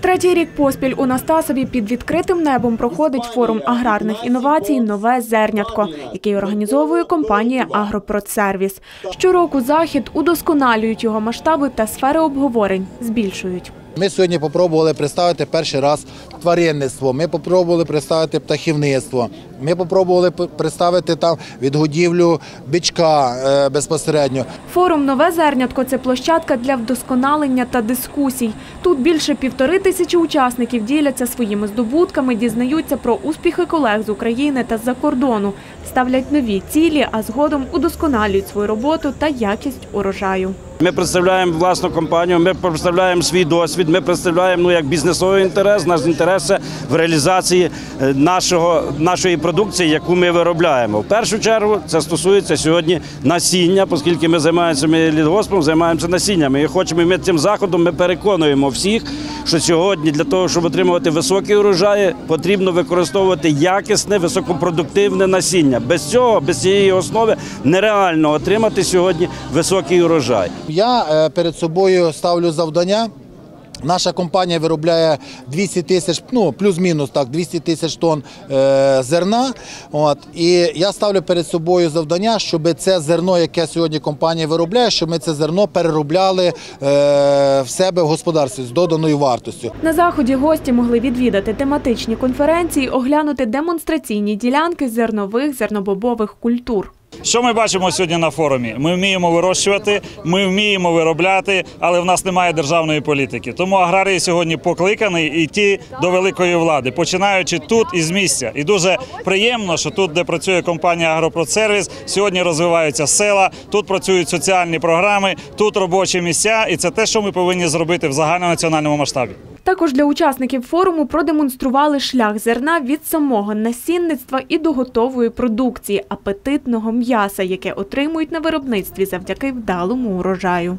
Третій рік поспіль у Настасові під відкритим небом проходить форум аграрних інновацій Нове зернятко, який організовує компанія Агропродсервіс. Щороку захід удосконалюють його масштаби та сфери обговорень збільшують. Ми сьогодні спробували представити перший раз тваринництво. Ми спробували представити птахівництво. Ми спробували представити там відгодівлю бичка е, безпосередньо. Форум Нове зернятко це площадка для вдосконалення та дискусій. Тут більше півтори тисячі учасників діляться своїми здобутками, дізнаються про успіхи колег з України та з-за кордону, ставлять нові цілі, а згодом удосконалюють свою роботу та якість урожаю. Ми представляємо власну компанію, ми представляємо свій досвід, ми представляємо ну як бізнесовий інтерес. Наш інтерес в реалізації е, нашого нашої продукції, яку ми виробляємо. В першу чергу це стосується сьогодні насіння, оскільки ми займаємося ми літгоспом, займаємося насіннями. І хочемо ми цим заходом. Ми переконуємо всіх, що сьогодні для того, щоб отримувати високі урожаї, потрібно використовувати якісне, високопродуктивне насіння. Без цього, без цієї основи, нереально отримати сьогодні високий урожай. Я е, перед собою ставлю завдання. Наша компанія виробляє 200 тисяч, ну плюс-мінус так, 200 тисяч тонн е, зерна. От і я ставлю перед собою завдання, щоб це зерно, яке сьогодні компанія виробляє, щоб ми це зерно переробляли е, в себе в господарстві з доданою вартостю. На заході гості могли відвідати тематичні конференції, оглянути демонстраційні ділянки зернових зернобобових культур. Що ми бачимо сьогодні на форумі? Ми вміємо вирощувати, ми вміємо виробляти, але в нас немає державної політики. Тому аграрії сьогодні покликані йти до великої влади, починаючи тут із місця. І дуже приємно, що тут, де працює компанія Агропродсервіс, сьогодні розвиваються села, тут працюють соціальні програми, тут робочі місця, і це те, що ми повинні зробити в загальнонаціональному масштабі. Також для учасників форуму продемонстрували шлях зерна від самого насінництва і до готової продукції апетитного м'яса, яке отримують на виробництві завдяки вдалому урожаю.